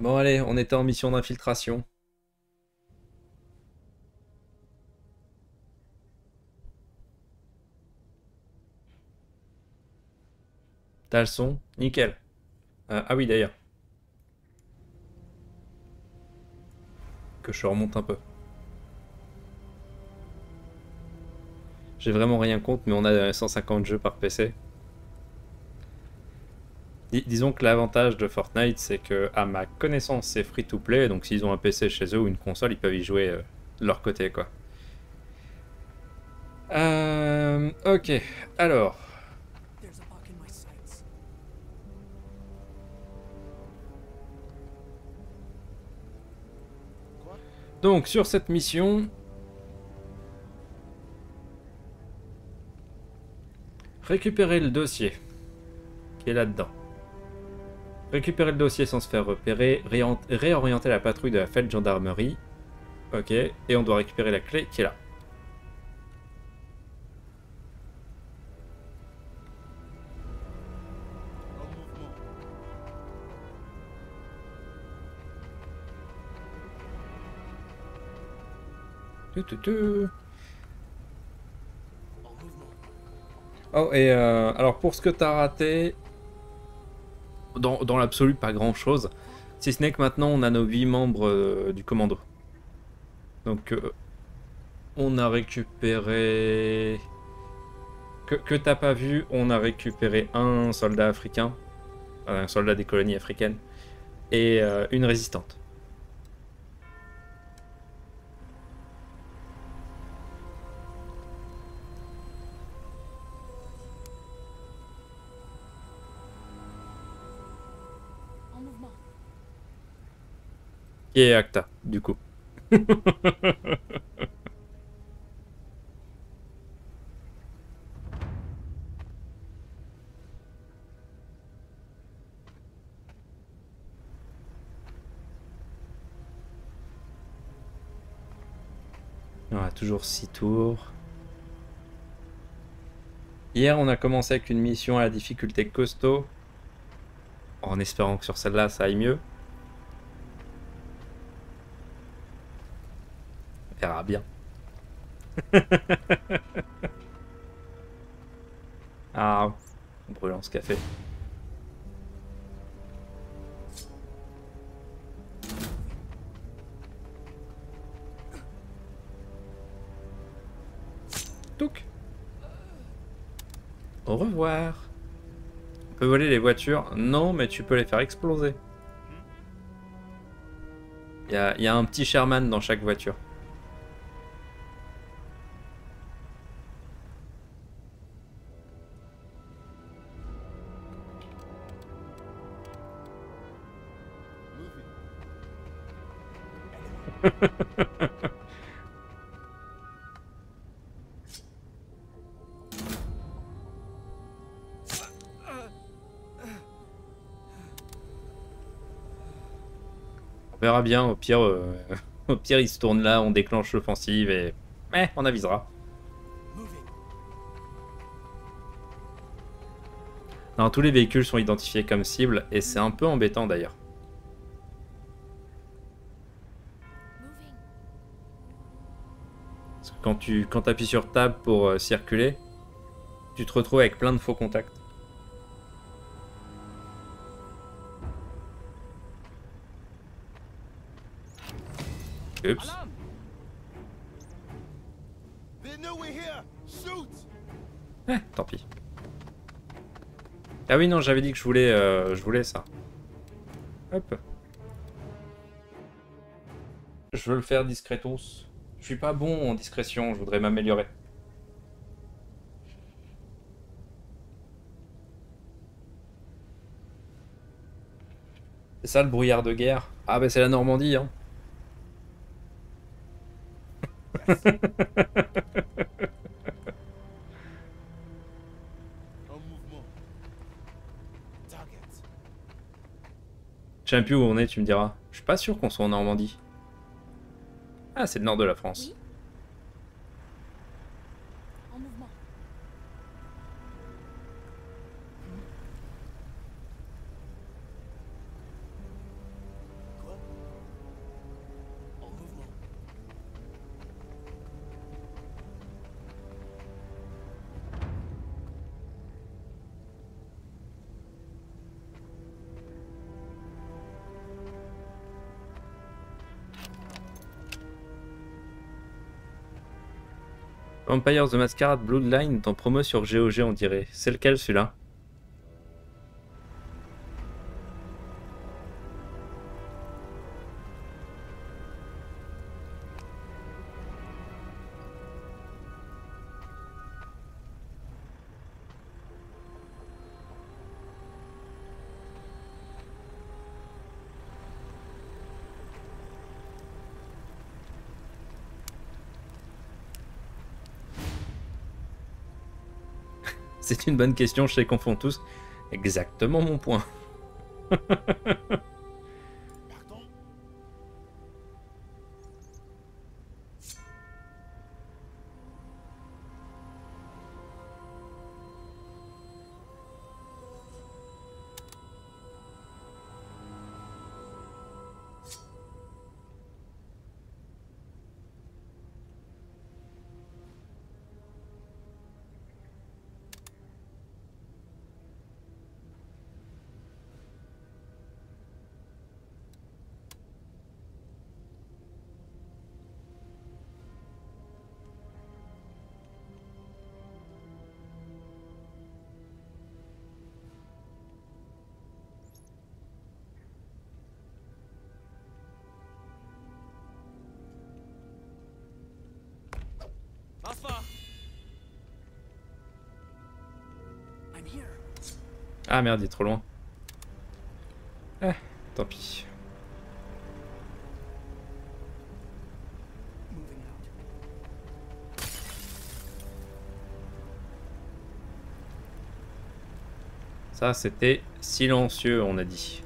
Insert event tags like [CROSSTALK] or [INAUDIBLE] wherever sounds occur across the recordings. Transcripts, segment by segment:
Bon allez, on était en mission d'infiltration. T'as le son? Nickel. Euh, ah oui d'ailleurs. Que je remonte un peu. J'ai vraiment rien contre, mais on a 150 jeux par PC. Disons que l'avantage de Fortnite, c'est que, à ma connaissance, c'est free to play. Donc, s'ils ont un PC chez eux ou une console, ils peuvent y jouer euh, de leur côté, quoi. Euh, ok, alors. Donc, sur cette mission, Récupérer le dossier qui est là-dedans. Récupérer le dossier sans se faire repérer, réorienter la patrouille de la fête gendarmerie. Ok, et on doit récupérer la clé qui est là. Oh, et euh, alors pour ce que t'as raté, dans, l'absolu, pas grand chose. Si ce n'est que maintenant, on a nos 8 membres euh, du commando. Donc, euh, on a récupéré. Que, que t'as pas vu, on a récupéré un soldat africain, un soldat des colonies africaines, et une résistante. Et Acta, du coup. [LAUGHS] On a toujours 6 tours. Hier, on a commencé avec une mission à la difficulté costaud. En espérant que sur celle-là, ça aille mieux. Verra bien. [LAUGHS] ah, brûlant ce café. Touk. Au revoir. On peut voler les voitures Non, mais tu peux les faire exploser. Il y y a un petit Sherman dans chaque voiture. Au pire, euh, [LAUGHS] au pire il se tourne là, on déclenche l'offensive et... Eh, on avisera. Non, tous les véhicules sont identifiés comme cible et c'est un peu embêtant d'ailleurs. quand tu quand appuies sur Tab pour euh, circuler, tu te retrouves avec plein de faux contacts. Eh, tant pis. Ah oui, non, j'avais dit que je voulais, euh, je voulais ça. Hop. Je veux le faire discretos. Je suis pas bon en discrétion, je voudrais m'améliorer. C'est ça le brouillard de guerre? Ah bah c'est la Normandie, hein. Je sais plus où on est, tu me diras. Je suis pas sûr qu'on soit en Normandie. Ah, c'est le nord de la France. Vampire the Masquerade Bloodline en promo sur GOG, on dirait. C'est lequel celui-là? C'est une bonne question, je les confonds tous. Exactement mon point. [LAUGHS] Ah merde, il est trop loin. Eh, tant pis. Ça, c'était silencieux, on a dit.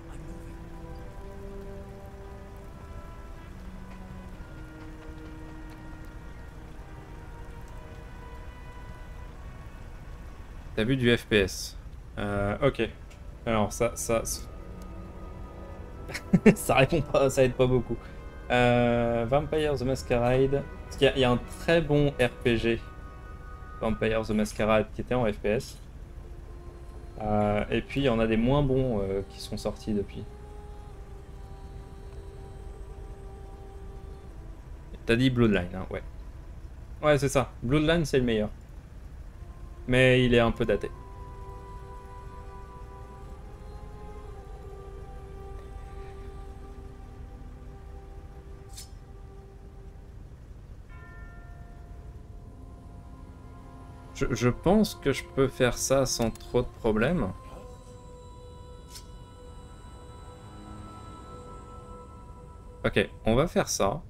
T'as vu du FPS euh, ok. Alors ça, ça, [LAUGHS] ça répond pas, ça aide pas beaucoup. Euh, Vampire the Masquerade. Parce qu'il y, a un très bon RPG, Vampire the Masquerade, qui était en FPS. Euh, et puis il y en a des moins bons qui sont sortis depuis. T'as dit Bloodline, hein, ouais. Ouais, c'est ça. Bloodline, c'est le meilleur. Mais il est un peu daté. Je, pense que je peux faire ça sans trop de problèmes. Ok, on va faire ça.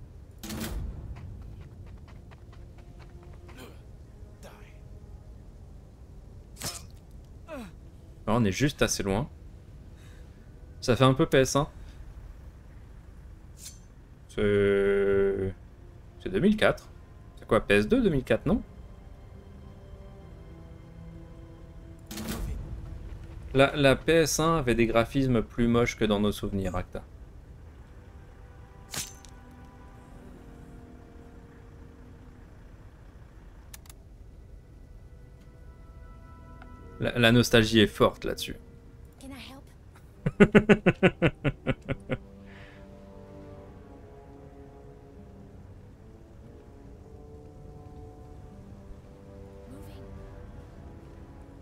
on est juste assez loin. Ça fait un peu PS1. C'est... C'est 2004. C'est quoi, PS2 2004, non? La, PS1 avait des graphismes plus moches que dans nos souvenirs, Acta. La, nostalgie est forte là-dessus.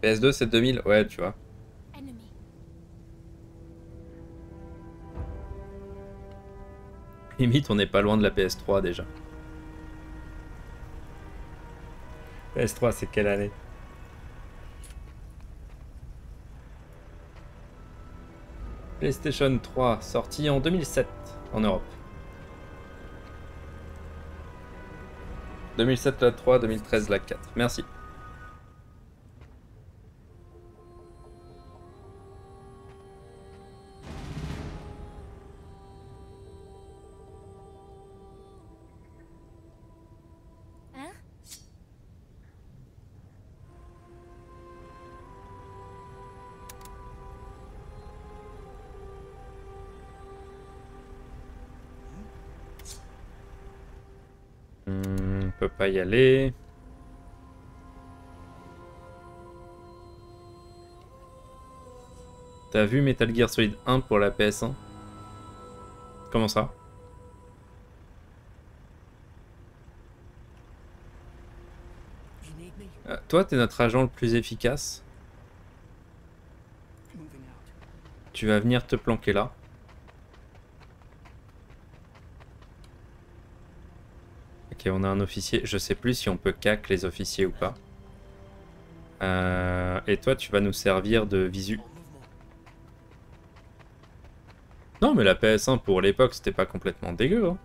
PS2 [LAUGHS] c'est 2000, ouais tu vois. Limite, on n'est pas loin de la PS3 déjà. PS3, c'est quelle année? PlayStation 3, sorti en 2007 en Europe. 2007 la 3, 2013 la 4. Merci. Y aller. T'as vu Metal Gear Solid 1 pour la PS1 Comment ça? Euh, toi, t'es notre agent le plus efficace. Tu vas venir te planquer là. On a un officier. Je sais plus si on peut cac les officiers ou pas. Euh, et toi, tu vas nous servir de visu. Non, mais la PS1 pour l'époque, c'était pas complètement dégueu. Hein.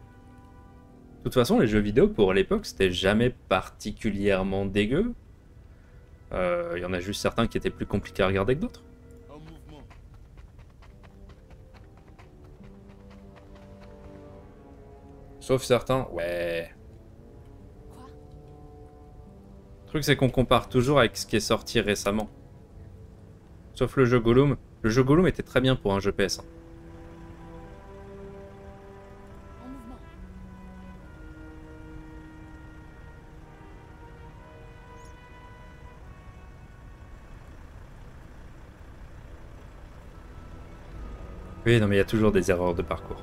De toute façon, les jeux vidéo pour l'époque, c'était jamais particulièrement dégueu. Il euh, y en a juste certains qui étaient plus compliqués à regarder que d'autres. Sauf certains, ouais. Truc, c'est qu'on compare toujours avec ce qui est sorti récemment. Sauf le jeu Gollum. Le jeu Gollum était très bien pour un jeu PS1. Oui, non, mais il y a toujours des erreurs de parcours.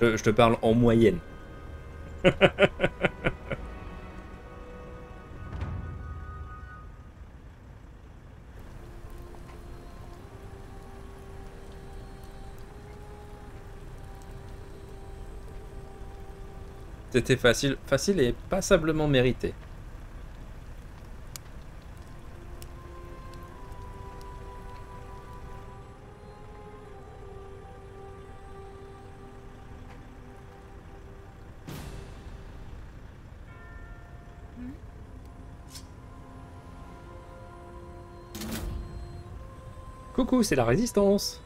Je te, parle en moyenne. [LAUGHS] C'était facile, facile et passablement mérité. Coucou, c'est la résistance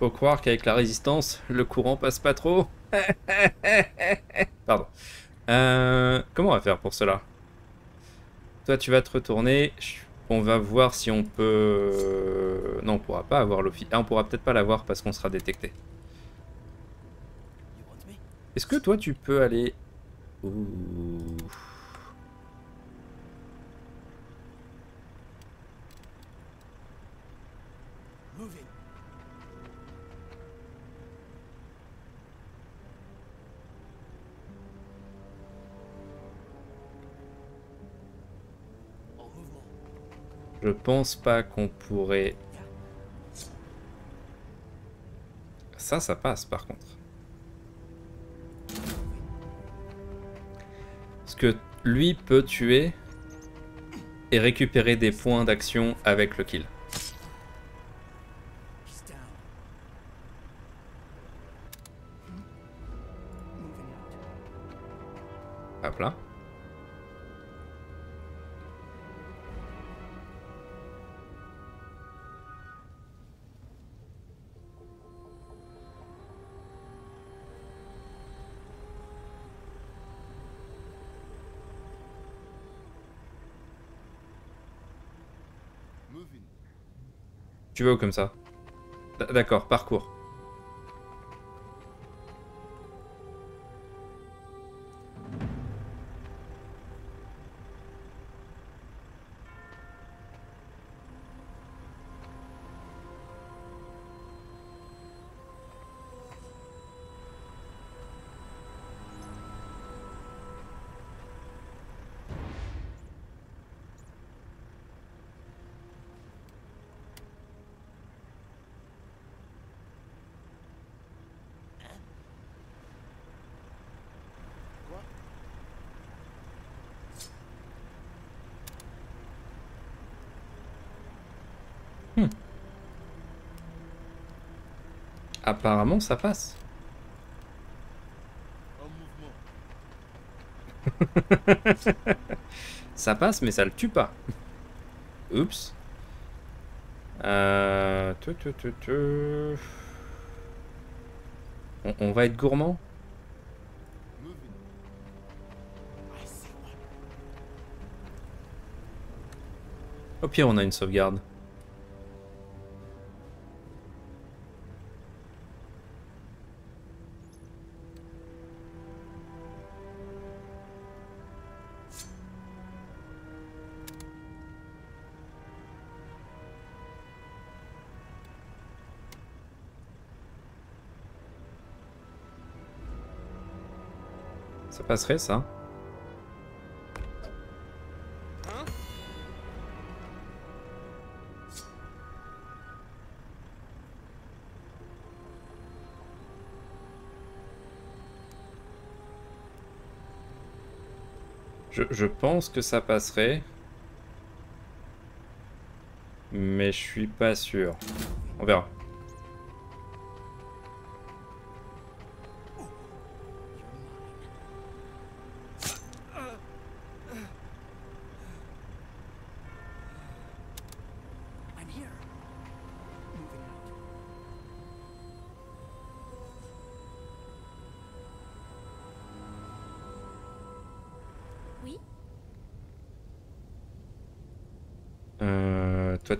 Faut croire qu'avec la résistance, le courant passe pas trop. [LAUGHS] Pardon. Euh, comment on va faire pour cela? Toi, tu vas te retourner. On va voir si on peut... Non, on pourra pas avoir l'office. Ah, on pourra peut-être pas l'avoir parce qu'on sera détecté. Est-ce que toi tu peux aller... Ouh. Je pense pas qu'on pourrait... Ça, ça passe par contre. que lui peut tuer et récupérer des points d'action avec le kill. Tu veux comme ça D'accord, parcours. Apparemment, ça passe. [LAUGHS] ça passe, mais ça le tue pas. Oups. Euh... On, on va être gourmand Au pire, on a une sauvegarde. Ça je, je pense que ça passerait. Mais je suis pas sûr. On verra.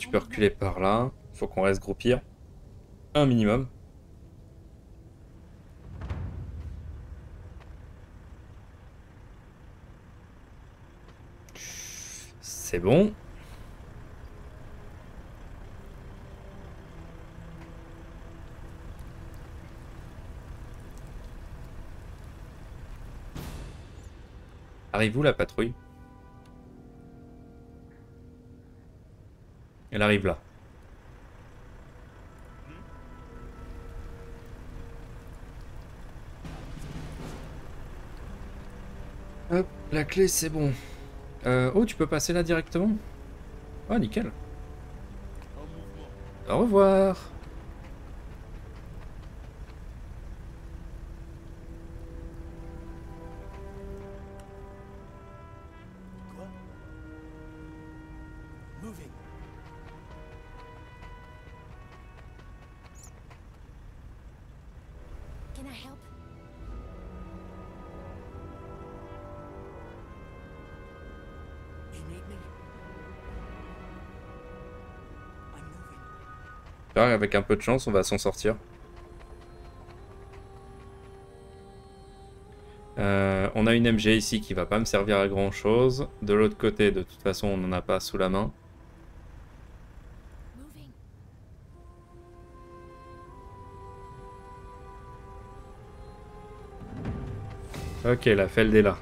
Tu peux reculer par là. Faut qu'on reste groupir. Un minimum. C'est bon. Arrive où la patrouille? Elle arrive là. Hop, la clé c'est bon. Euh, oh, tu peux passer là directement? Ah, nickel. Au revoir. Avec un peu de chance, on va s'en sortir. Euh, on a une MG ici qui va pas me servir à grand chose. De l'autre côté, de toute façon, on n'en a pas sous la main. Ok, la Feld est là.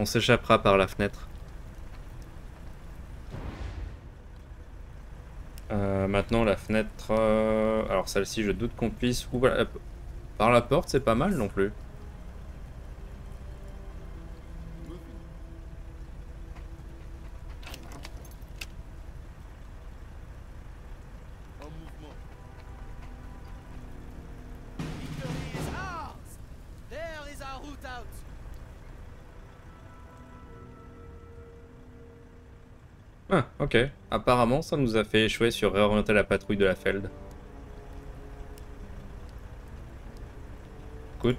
On s'échappera par la fenêtre. Euh, maintenant la fenêtre... euh, Alors celle-ci je doute qu'on puisse... la- Par la porte c'est pas mal non plus. Ah, ok. Apparemment, ça nous a fait échouer sur réorienter la patrouille de la Feld. Écoute.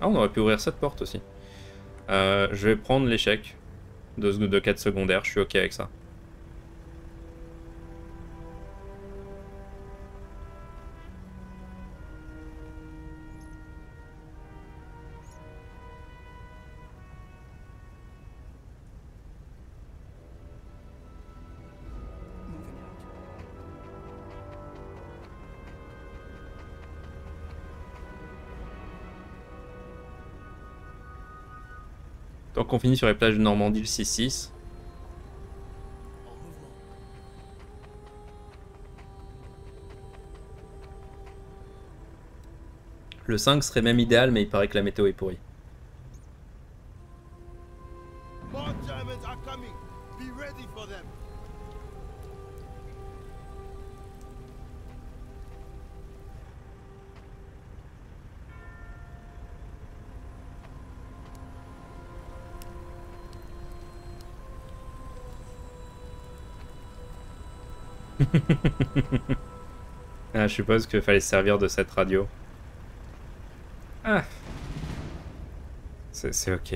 Ah, on aurait pu ouvrir cette porte aussi. Euh, je vais prendre l'échec de, de 4 secondaires, je suis ok avec ça. Tant qu'on finit sur les plages de Normandie le 6-6. En mouvement. Le 5 serait même idéal, mais il paraît que la météo est pourrie. Suppose qu'il fallait se servir de cette radio. Ah. C'est c'est ok.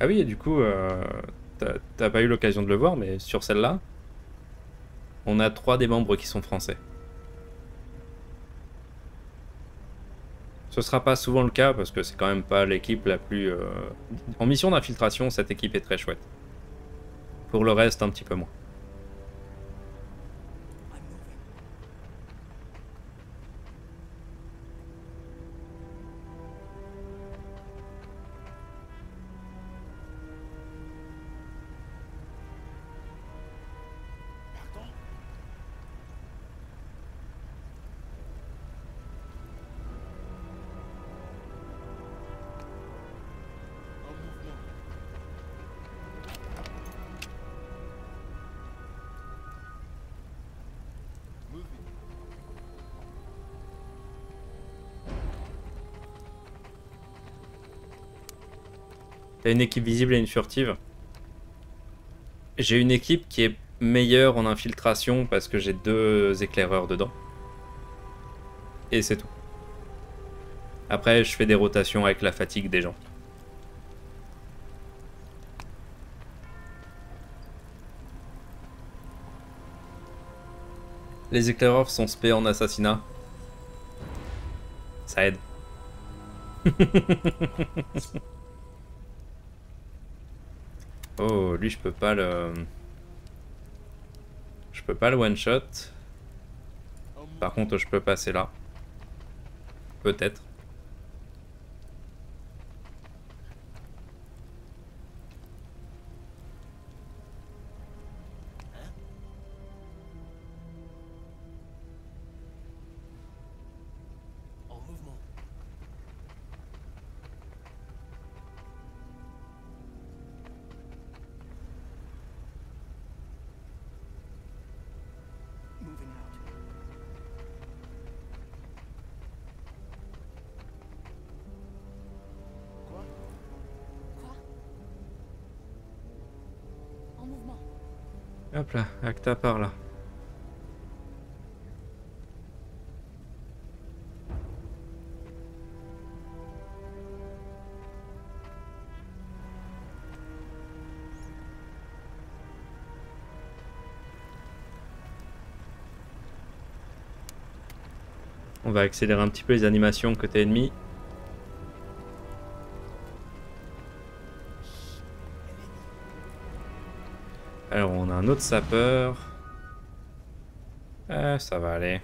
Ah oui, et du coup, euh, t'as pas eu l'occasion de le voir, mais sur celle-là, on a trois des membres qui sont français. Ce sera pas souvent le cas parce que c'est quand même pas l'équipe la plus. euh, En mission d'infiltration, cette équipe est très chouette. Pour le reste, un petit peu moins. Une équipe visible et une furtive. J'ai une équipe qui est meilleure en infiltration parce que j'ai deux éclaireurs dedans. Et c'est tout. Après, je fais des rotations avec la fatigue des gens. Les éclaireurs sont spé en assassinat. Ça aide. [LAUGHS] Oh, lui, je peux pas le. Je peux pas le one shot. En mouvement. Par contre, je peux passer là. Peut-être. Hop là, Acta par là. On va accélérer un petit peu les animations côté ennemi. Un autre sapeur. Ah, ça va aller.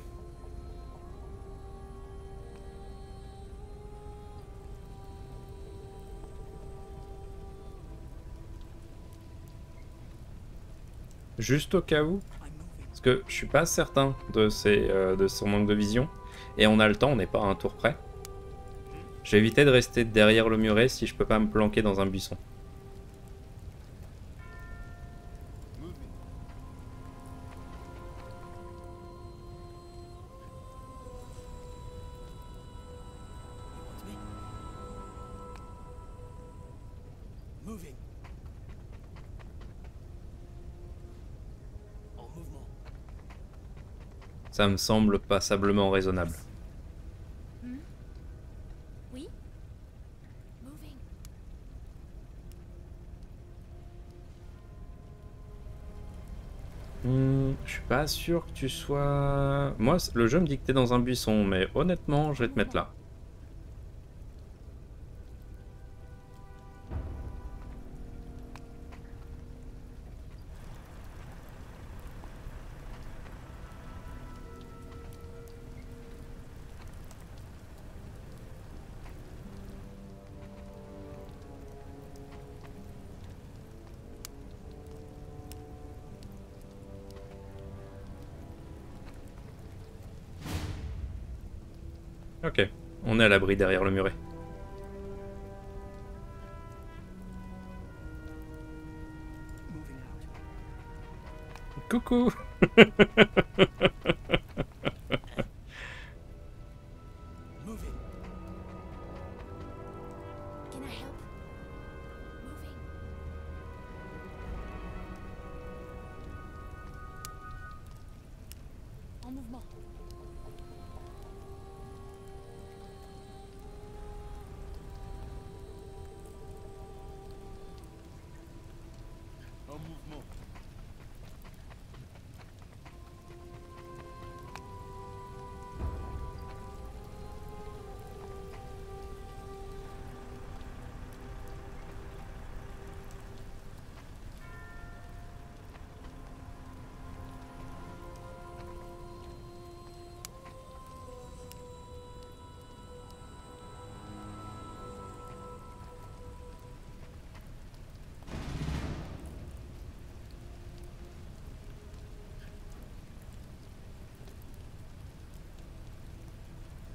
Juste au cas où, parce que je suis pas certain de, ses, euh, de son manque de vision. Et on a le temps, on n'est pas à un tour près. J'ai évité de rester derrière le muret si je peux pas me planquer dans un buisson. Ça me semble passablement raisonnable. Hmm? Hmm, je suis pas sûr que tu sois. Moi, le jeu me dit que t'es dans un buisson, mais honnêtement, je vais te mettre là. On est à l'abri derrière le muret. Coucou [LAUGHS]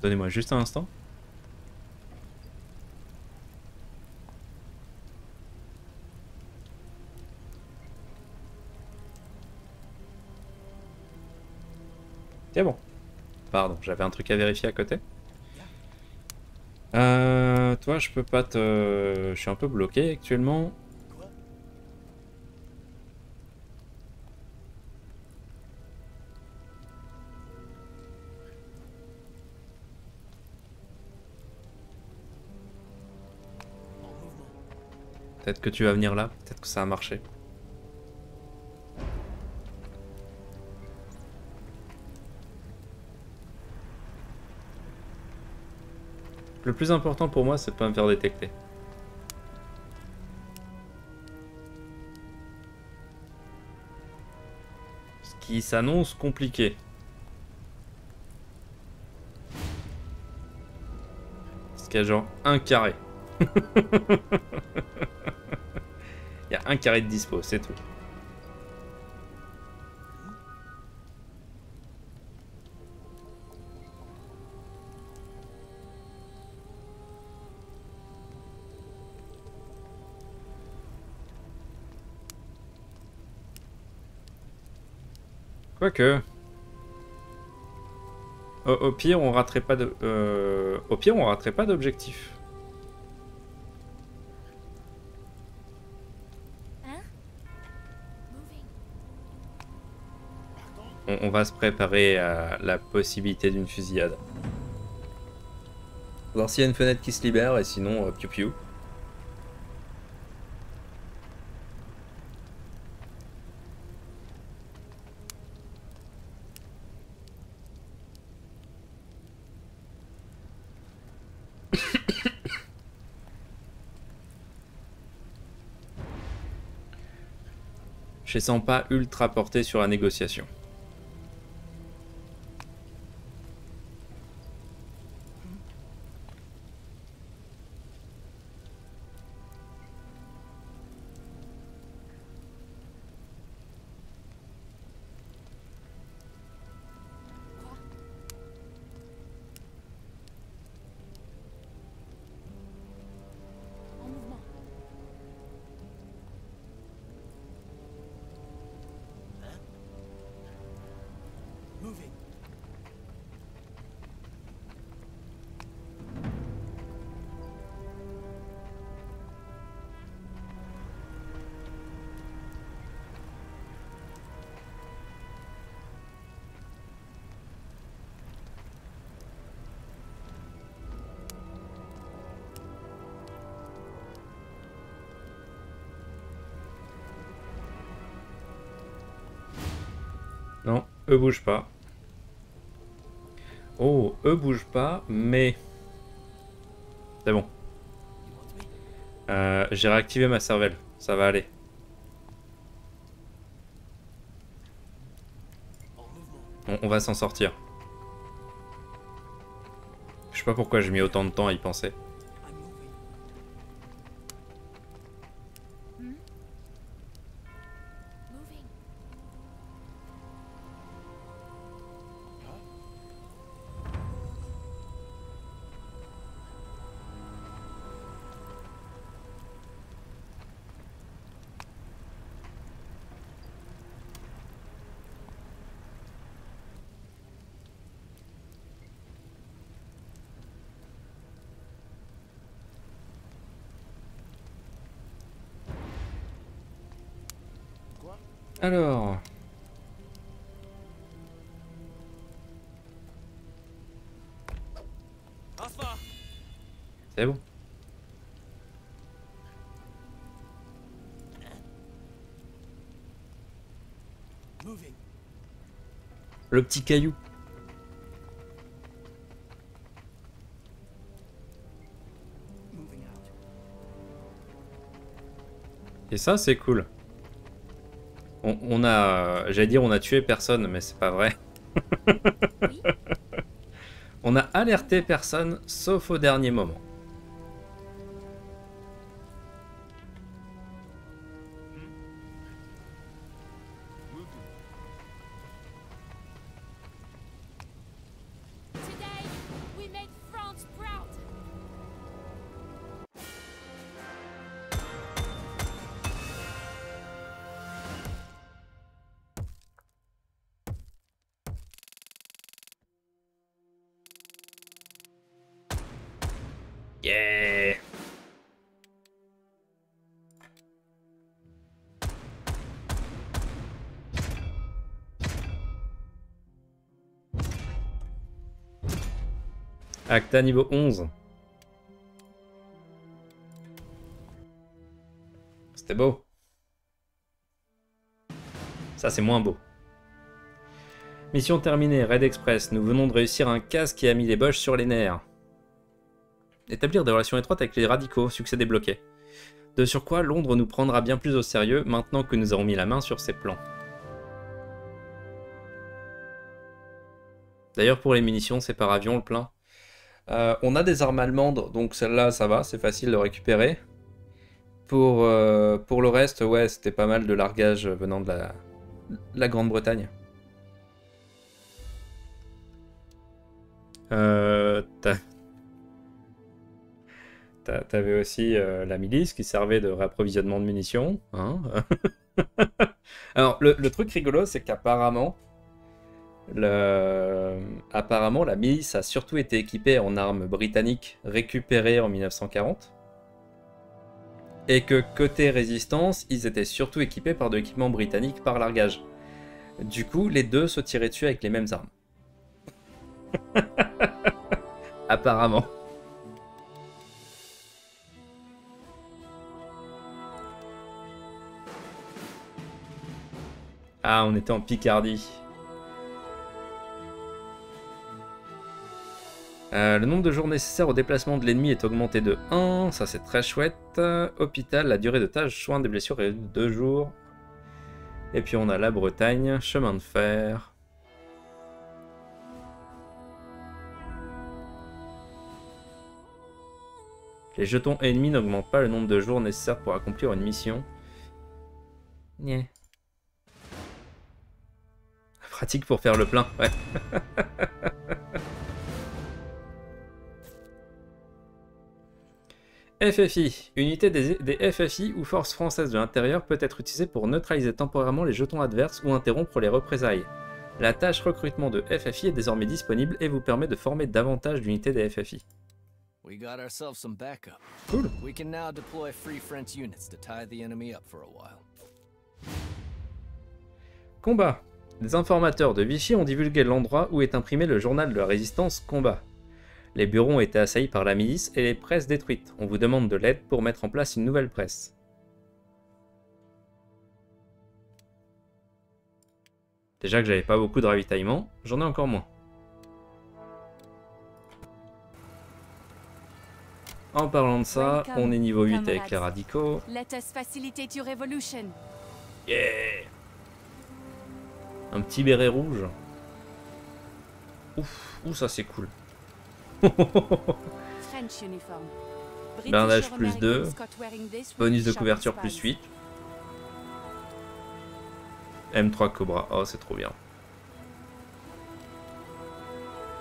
Donnez-moi juste un instant. C'est bon. Pardon, j'avais un truc à vérifier à côté. Euh, toi, je peux pas te... Je suis un peu bloqué actuellement. Peut-être que tu vas venir là, peut-être que ça a marché. Le plus important pour moi, c'est de pas me faire détecter. Ce qui s'annonce compliqué. Parce qu'il y a genre un carré. [LAUGHS] Un carré de dispo, c'est tout. Quoique. Au, au pire, on raterait pas de. euh, au pire, on raterait pas d'objectif. On, va se préparer à la possibilité d'une fusillade. Voir s'il y a une fenêtre qui se libère et sinon, euh, piou. Je les sens pas ultra portés sur la négociation. Eux bougent pas. Oh, eux bougent pas, mais... C'est bon. Euh, J'ai réactivé ma cervelle, ça va aller. On va s'en sortir. Je sais pas pourquoi j'ai mis autant de temps à y penser. Alors... C'est bon. Le petit caillou. Et ça, c'est cool. On, on a... J'allais dire on a tué personne, mais c'est pas vrai. [LAUGHS] On a alerté personne, sauf au dernier moment. Acta niveau 11. C'était beau. Ça, c'est moins beau. Mission terminée, Red Express. Nous venons de réussir un casse qui a mis les boches sur les nerfs. Établir des relations étroites avec les radicaux, succès débloqué. De surcroît, Londres nous prendra bien plus au sérieux maintenant que nous avons mis la main sur ses plans. D'ailleurs, pour les munitions, c'est par avion le plein. Euh, on a des armes allemandes, donc celle-là, ça va, c'est facile de récupérer. Pour, euh, le reste, ouais, c'était pas mal de largage venant de la, Grande-Bretagne. Euh, T'avais aussi la milice qui servait de réapprovisionnement de munitions. hein. [LAUGHS] Alors, le truc rigolo, c'est qu'apparemment, apparemment, la milice a surtout été équipée en armes britanniques récupérées en 1940. Et que côté résistance, ils étaient surtout équipés par de l'équipement britannique par largage. Du coup, les deux se tiraient dessus avec les mêmes armes. [LAUGHS] Apparemment. Ah, on était en Picardie. Euh, le nombre de jours nécessaires au déplacement de l'ennemi est augmenté de 1, ça c'est très chouette. Euh, hôpital, la durée de tâche, soins des blessures est de 2 jours. Et puis on a la Bretagne, chemin de fer. Les jetons ennemis n'augmentent pas le nombre de jours nécessaires pour accomplir une mission. Pratique pour faire le plein, ouais. [LAUGHS] FFI. Unité des, des FFI ou forces françaises de l'intérieur peut être utilisée pour neutraliser temporairement les jetons adverses ou interrompre les représailles. La tâche recrutement de FFI est désormais disponible et vous permet de former davantage d'unités des FFI. We got ourselves some backup. Cool. We can now deploy free French units to tie the enemy up for a while. Combat. Des informateurs de Vichy ont divulgué l'endroit où est imprimé le journal de la résistance Combat. Les bureaux ont été assaillis par la milice et les presses détruites. On vous demande de l'aide pour mettre en place une nouvelle presse. Déjà que j'avais pas beaucoup de ravitaillement, j'en ai encore moins. En parlant de ça, on est niveau 8 avec les radicaux. Yeah Un petit béret rouge. Ouf, ouh, ça c'est cool. Or plus American deux. Scot wearing this will Bonus de couverture plus spies. 8. M3 Cobra, oh c'est trop bien.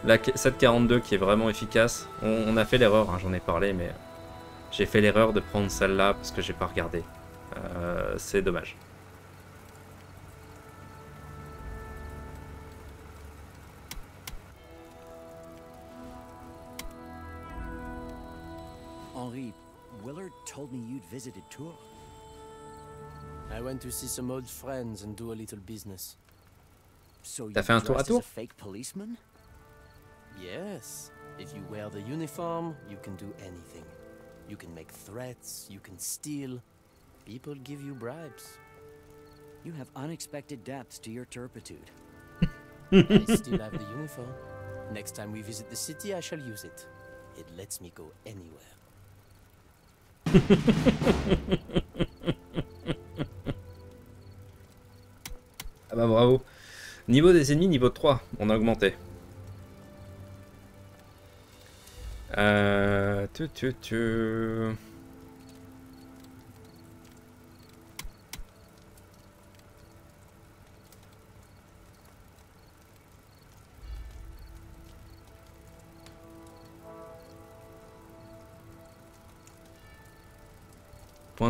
La 742 qui est vraiment efficace. On, on a fait l'erreur, hein, j'en ai parlé, mais j'ai fait l'erreur de prendre celle-là parce que j'ai pas regardé. Euh, c'est dommage. Henri, Willard told me you'd visited Tours. I went to see some old friends and do a little business. So you fait un tour à dressed as a fake policeman? Yes, if you wear the uniform, you can do anything. You can make threats, you can steal. People give you bribes. You have unexpected depths to your turpitude. I still have the uniform. Next time we visit the city, I shall use it. It lets me go anywhere. Ah bah bravo. Niveau des ennemis, niveau 3, on a augmenté. Euh... Tu.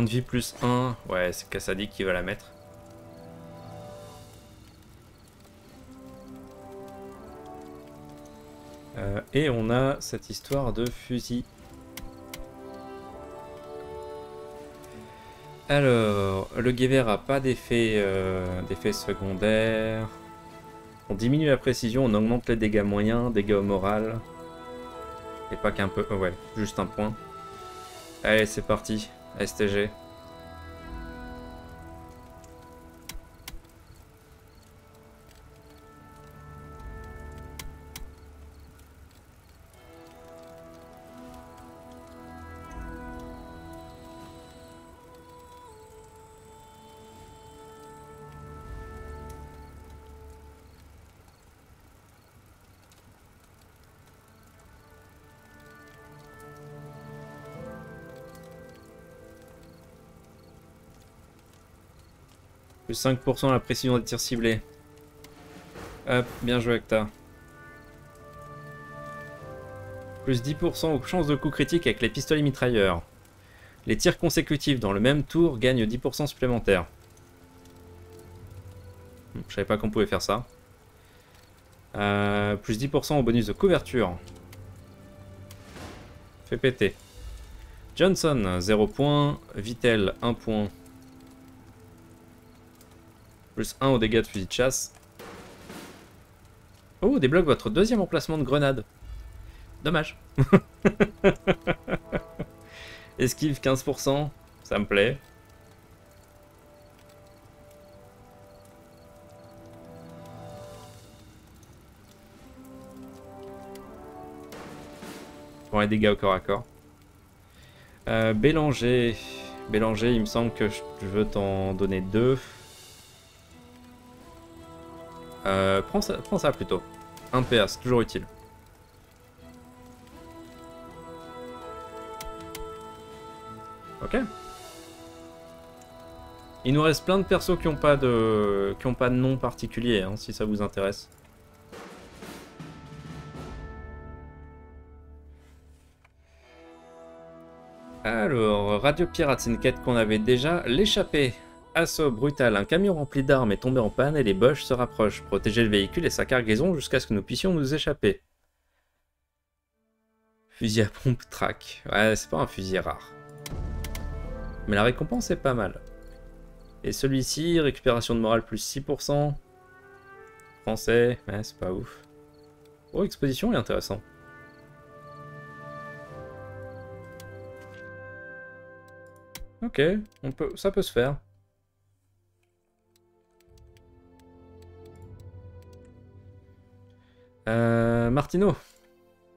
De vie plus 1. Ouais, c'est Kassadi qui va la mettre. Euh, et on a cette histoire de fusil. Alors, le Gewehr a pas d'effet euh, secondaire. On diminue la précision, on augmente les dégâts moyens, dégâts au moral. Et pas qu'un peu... oh ouais, juste un point. Allez, c'est parti. STG. Plus 5% la précision des tirs ciblés. Hop, bien joué Acta. Plus 10% aux chances de coup critique avec les pistolets mitrailleurs. Les tirs consécutifs dans le même tour gagnent 10% supplémentaires. Hmm, Je savais pas qu'on pouvait faire ça. Euh, plus 10% au bonus de couverture. Fait péter. Johnson, 0 points. Vittel, 1 point. Plus 1 au dégâts de fusil de chasse. Oh, débloque votre deuxième emplacement de grenade. Dommage. [LAUGHS] Esquive 15%, ça me plaît. Pour les dégâts au corps à corps. Euh, Bélanger. Bélanger, il me semble que je je veux t'en donner deux. Euh, prends, ça, prends ça plutôt. Un PA, c'est toujours utile. Ok. Il nous reste plein de persos qui n'ont pas de qui ont pas de nom particulier, hein, si ça vous intéresse. Alors, Radio Pirate, c'est une quête qu'on avait déjà. L'échappée. Assaut brutal. Un camion rempli d'armes est tombé en panne et les Boches se rapprochent. Protéger le véhicule et sa cargaison jusqu'à ce que nous puissions nous échapper. Fusil à pompe track. Ouais, c'est pas un fusil rare. Mais la récompense est pas mal. Et celui-ci, récupération de morale plus 6%. Français, ouais, c'est pas ouf. Oh, exposition est intéressant. Ok, on peut, ça peut se faire. Euh, Martino,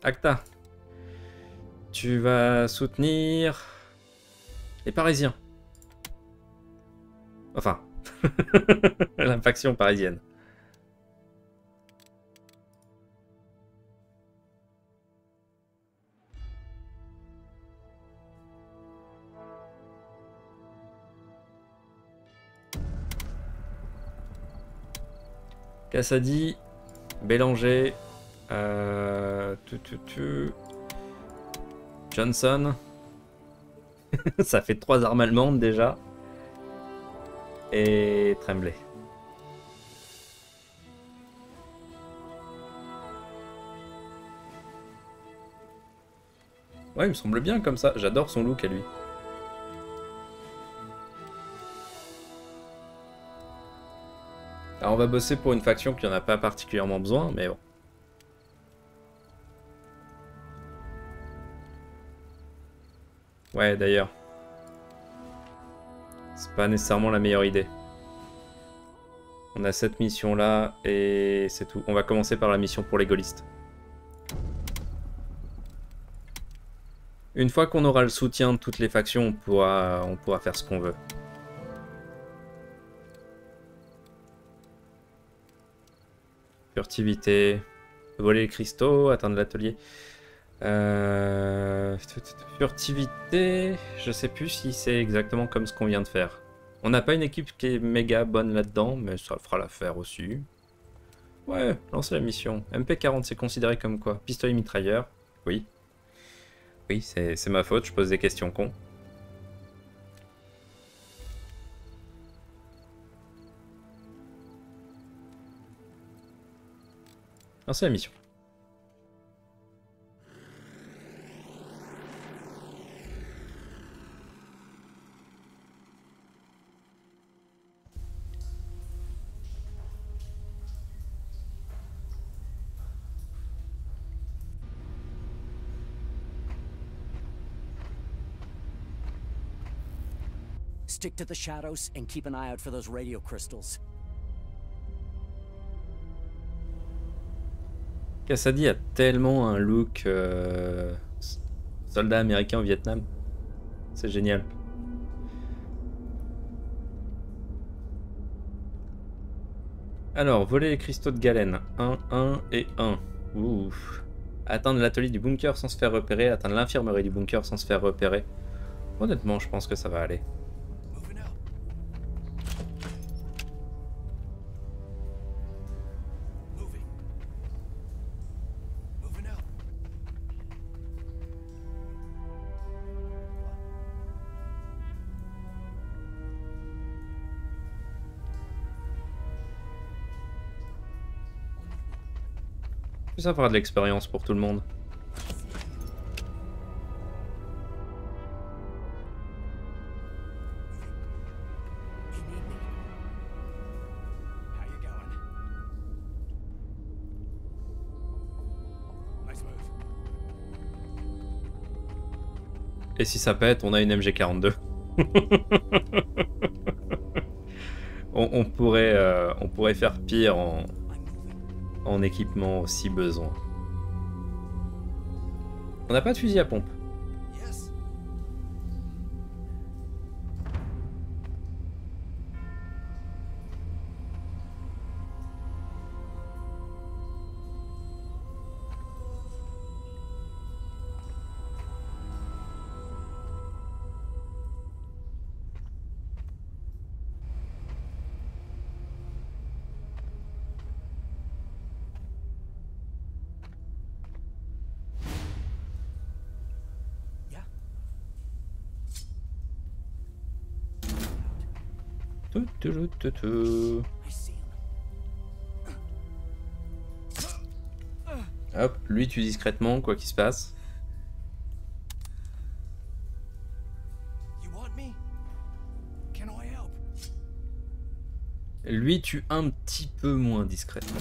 Acta, tu vas soutenir les Parisiens. Enfin, [LAUGHS] la faction parisienne. Cassadi, Bélanger, euh, tu, tu, tu, Johnson. [LAUGHS] Ça fait trois armes allemandes déjà. Et Tremblay. Ouais, il me semble bien comme ça. J'adore son look à lui. On va bosser pour une faction qui en a pas particulièrement besoin, mais bon. Ouais, d'ailleurs. C'est pas nécessairement la meilleure idée. On a cette mission là et c'est tout. On va commencer par la mission pour les gaullistes. Une fois qu'on aura le soutien de toutes les factions, on pourra, on pourra faire ce qu'on veut. Furtivité. Voler les cristaux, atteindre l'atelier. Euh, Furtivité, je sais plus si c'est exactement comme ce qu'on vient de faire. On n'a pas une équipe qui est méga bonne là-dedans, mais ça fera l'affaire aussi. Ouais, lancer la mission. MP40, c'est considéré comme quoi? Pistolet mitrailleur? Oui. Oui, c'est ma faute, je pose des questions cons. La mission. Stick to the shadows and keep an eye out for those radio crystals. Cassady a tellement un look euh, soldat américain au Vietnam. C'est génial. Alors, voler les cristaux de galène. 1, 1 et 1. Ouf. Atteindre l'atelier du bunker sans se faire repérer. Atteindre l'infirmerie du bunker sans se faire repérer. Honnêtement, je pense que ça va aller. Ça fera de l'expérience pour tout le monde. Et si ça pète, on a une MG42. [LAUGHS] on, on pourrait, euh, on pourrait faire pire en. En équipement si besoin. On n'a pas de fusil à pompe. Hop, lui tue discrètement, quoi qu'il se passe. Lui tue un petit peu moins discrètement.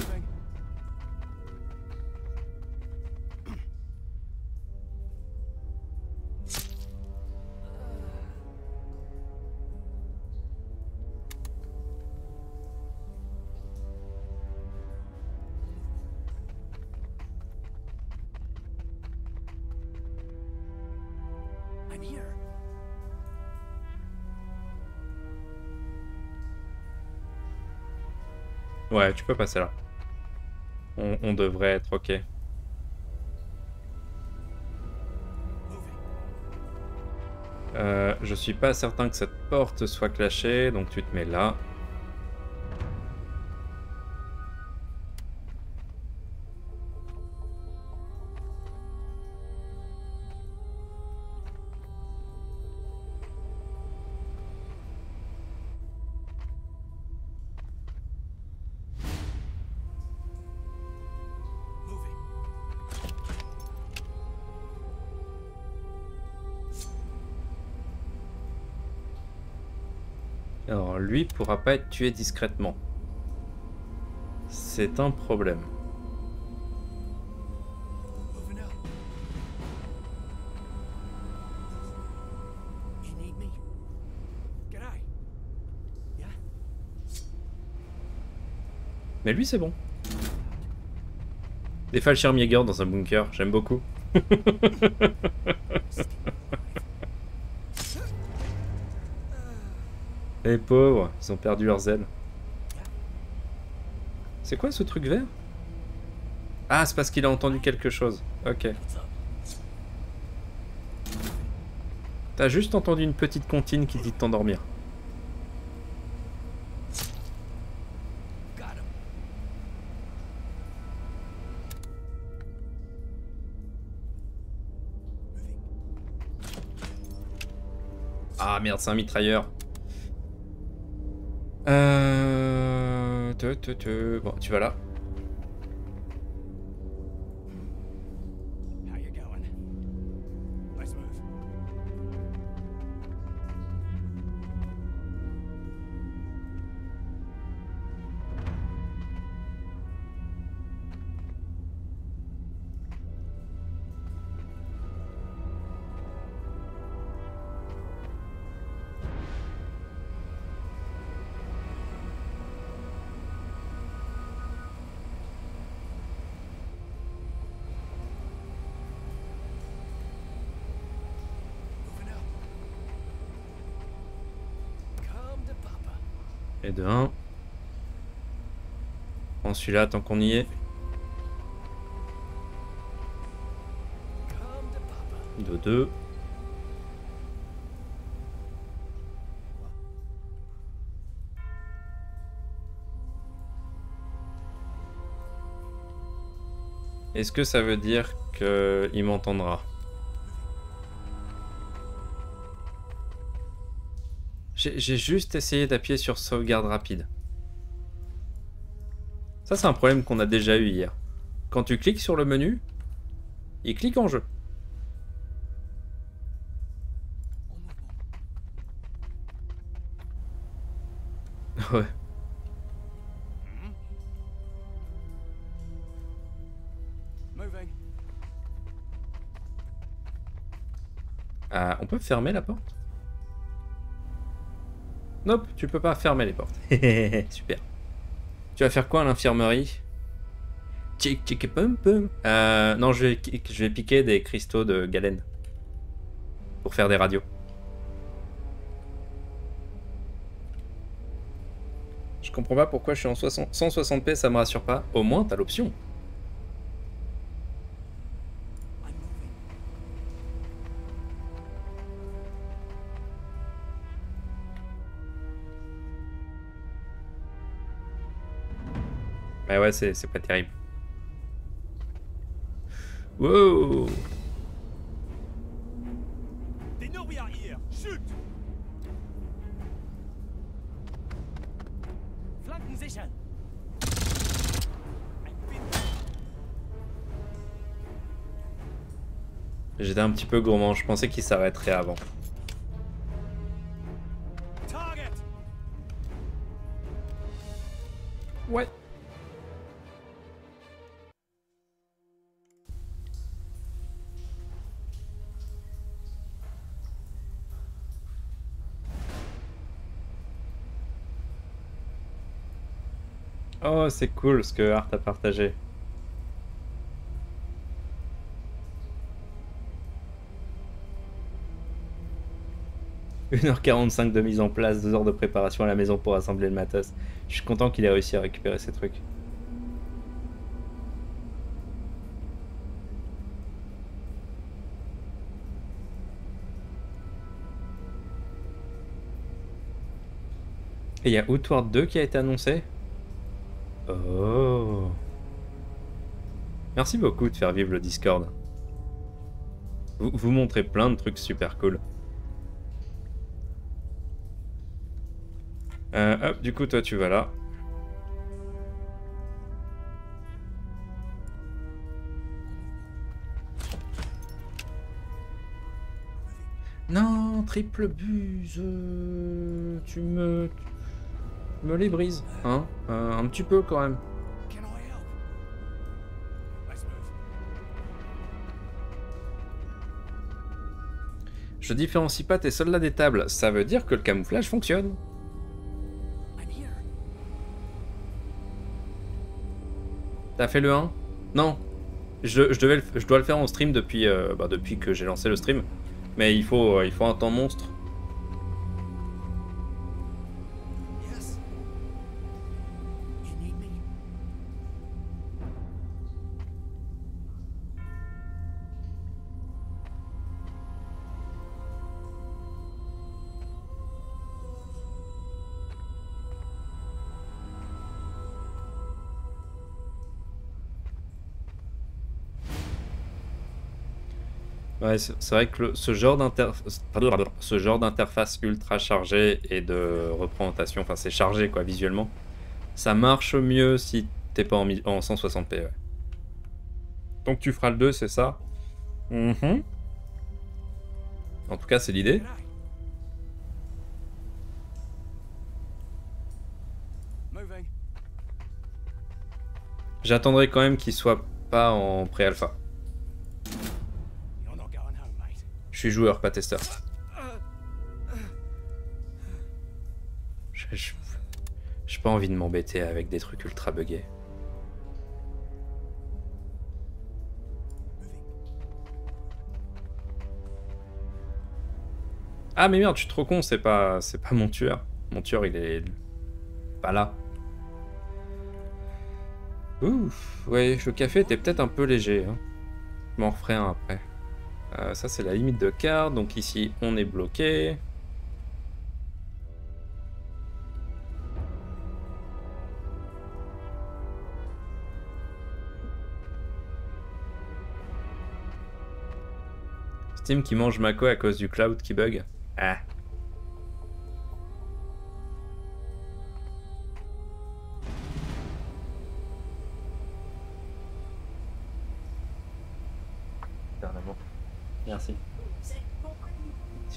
Ouais, tu peux passer là. On, devrait être ok. Euh, je suis pas certain que cette porte soit clashée, donc tu te mets là. Alors lui pourra pas être tué discrètement. C'est un problème. Mais lui, c'est bon. Des Fallschirmjäger dans un bunker, j'aime beaucoup. [LAUGHS] Les pauvres, ils ont perdu leurs ailes. C'est quoi ce truc vert? Ah, c'est parce qu'il a entendu quelque chose. Ok. T'as juste entendu une petite comptine qui dit de t'endormir. Ah merde, c'est un mitrailleur. Bon, tu vas là. Et de 1. Prends celui-là tant qu'on y est. De 2. Est-ce que ça veut dire qu'il m'entendra? J'ai juste essayé d'appuyer sur sauvegarde rapide. Ça c'est un problème qu'on a déjà eu hier. Quand tu cliques sur le menu, il clique en jeu. [LAUGHS] Ouais. Ah, on peut fermer la porte? Nope, tu peux pas fermer les portes. [LAUGHS] Super. Tu vas faire quoi à l'infirmerie? Tchic tchic pum pum. Euh, non, je vais, je vais piquer des cristaux de galène. Pour faire des radios. Je comprends pas pourquoi je suis en 60 160p, ça me rassure pas. Au moins, t'as l'option. Ouais, c'est pas terrible. Wow. J'étais un petit peu gourmand, je pensais qu'il s'arrêterait avant. Oh, c'est cool ce que Art a partagé. « 1h45 de mise en place, 2 heures de préparation à la maison pour assembler le matos. Je suis content qu'il ait réussi à récupérer ces trucs. Et il y a Outward 2 qui a été annoncé? Merci beaucoup de faire vivre le Discord. Vous, vous montrez plein de trucs super cool. Euh, hop, du coup, toi, tu vas là. Non, triple buse. Tu me. Tu me les brises, hein Euh, Un petit peu quand même. Je différencie pas tes soldats des tables. Ça veut dire que le camouflage fonctionne. T'as fait le 1 Non. Je, je dois le faire en stream depuis, euh, bah, depuis que j'ai lancé le stream. Mais il faut, euh, il faut un temps monstre. Ouais, c'est vrai que le- ce genre d'interface, ce genre d'interface ultra chargée et de représentation, enfin c'est chargé quoi visuellement, ça marche mieux si t'es pas en, mi- en 160p. Ouais. Donc tu feras le 2, c'est ça? Mhm. En tout cas, c'est l'idée. J'attendrai quand même qu'il soit pas en pré-alpha. Suis joueur, pas testeur. J'ai pas envie de m'embêter avec des trucs ultra buggés. Ah mais merde, je suis trop con, c'est pas c'est pas mon tueur. Mon tueur, il est pas là. Ouf, ouais, le café était peut-être un peu léger. Hein. Je m'en referai un après. Euh, ça, c'est la limite de carte. Donc ici, on est bloqué. Steam qui mange Mako à cause du cloud qui bug. Ah.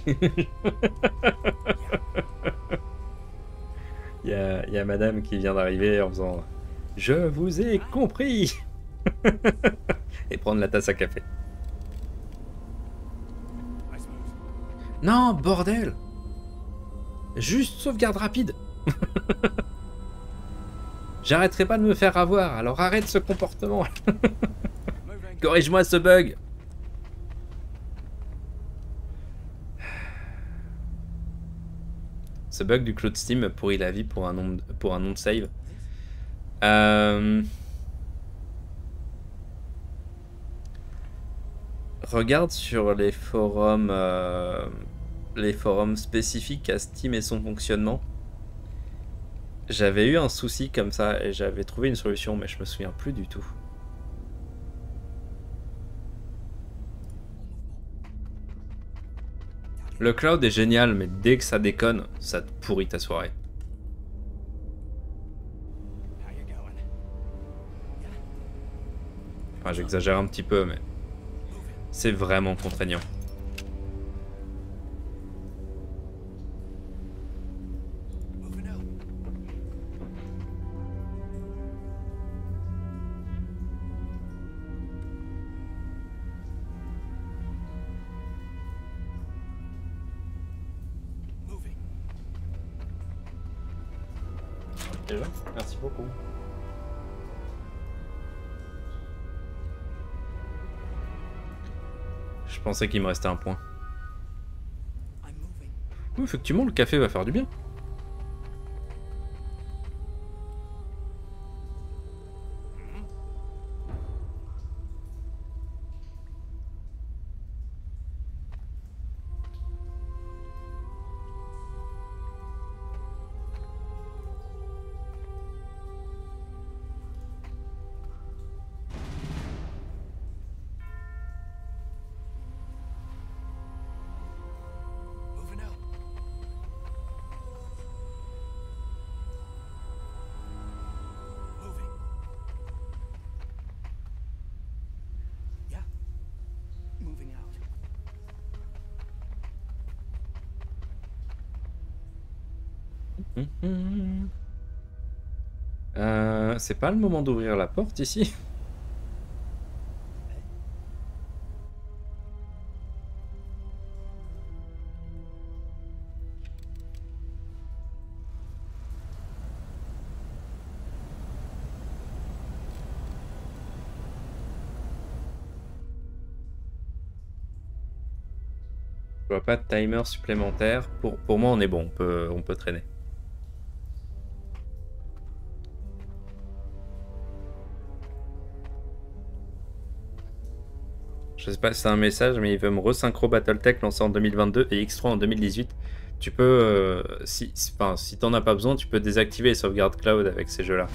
[LAUGHS] Il y a, madame qui vient d'arriver en faisant Je vous ai compris [LAUGHS] Et prendre la tasse à café. Non, bordel Juste sauvegarde rapide [LAUGHS] J'arrêterai pas de me faire avoir, alors arrête ce comportement. Corrige-moi ce bug Ce bug du Cloud Steam pourrit la vie pour un nom de, save. Euh, Regarde sur les forums, euh, les forums spécifiques à Steam et son fonctionnement. J'avais eu un souci comme ça et j'avais trouvé une solution, mais je me souviens plus du tout. Le cloud est génial, mais dès que ça déconne, ça te pourrit ta soirée. Enfin, j'exagère un petit peu, mais c'est vraiment contraignant. Déjà, merci beaucoup. Je pensais qu'il me restait un point. Oui, effectivement, le café va faire du bien. c'est pas le moment d'ouvrir la porte ici Je vois pas de timer supplémentaire. Pour, pour moi, on est bon, on peut, on peut traîner. Je sais pas si c'est un message, mais il veut me resynchro Battletech lancé en 2022 et X3 en 2018. Tu peux, euh, si, si, t'en as pas besoin, tu peux désactiver les sauvegardes cloud avec ces jeux-là.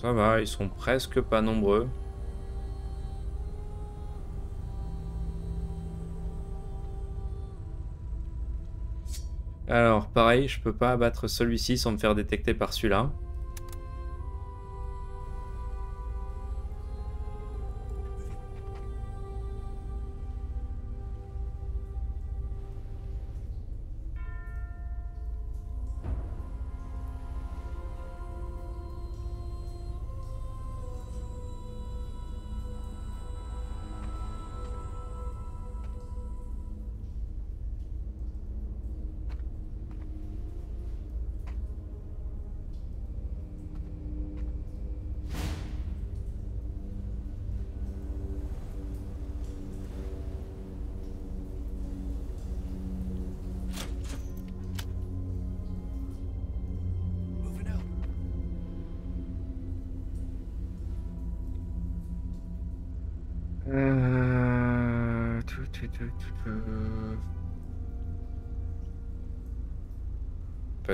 Ça va, ils sont presque pas nombreux. Alors, pareil, je peux pas abattre celui-ci sans me faire détecter par celui-là.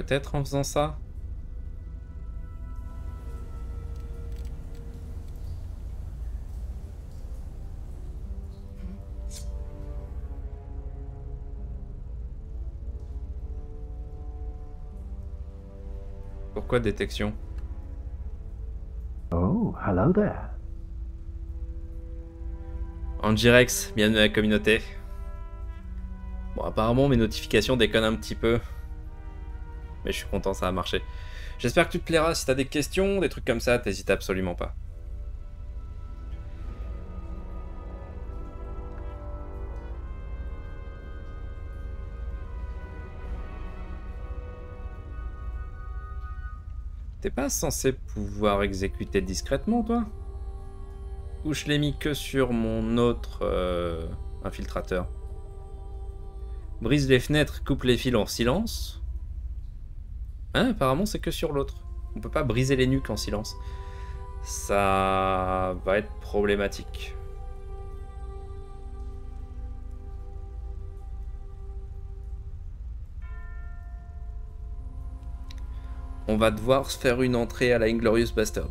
Peut-être en faisant ça Pourquoi détection? Oh, hello there. Angirex, bienvenue à la communauté. Bon, apparemment mes notifications déconnent un petit peu. Mais je suis content, ça a marché. J'espère que tu te plairas. Si t'as des questions, des trucs comme ça, t'hésites absolument pas. T'es pas censé pouvoir exécuter discrètement, toi? Ou je l'ai mis que sur mon autre euh, infiltrateur? Brise les fenêtres, coupe les fils en silence. Hein, apparemment, c'est que sur l'autre. On peut pas briser les nuques en silence. Ça va être problématique. On va devoir se faire une entrée à la Inglorious Bastard.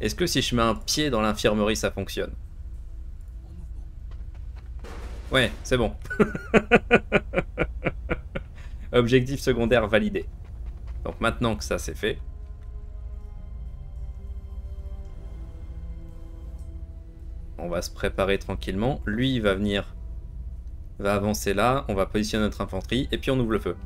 Est-ce que si je mets un pied dans l'infirmerie, ça fonctionne? Ouais, c'est bon. [LAUGHS] Objectif secondaire validé. Donc maintenant que ça c'est fait, on va se préparer tranquillement. Lui, il va venir, va avancer là, on va positionner notre infanterie, et puis on ouvre le feu.